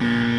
Mm.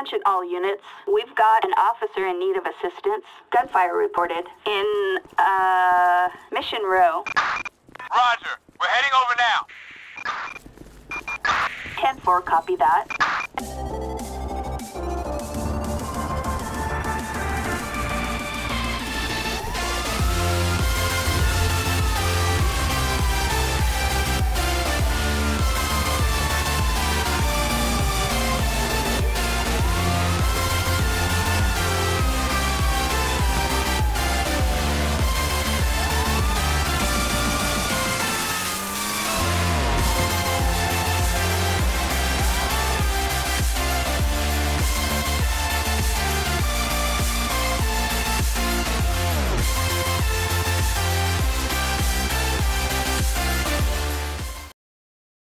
Attention all units. We've got an officer in need of assistance. Gunfire reported in, uh, Mission Row. Roger. We're heading over now. 10-4, copy that.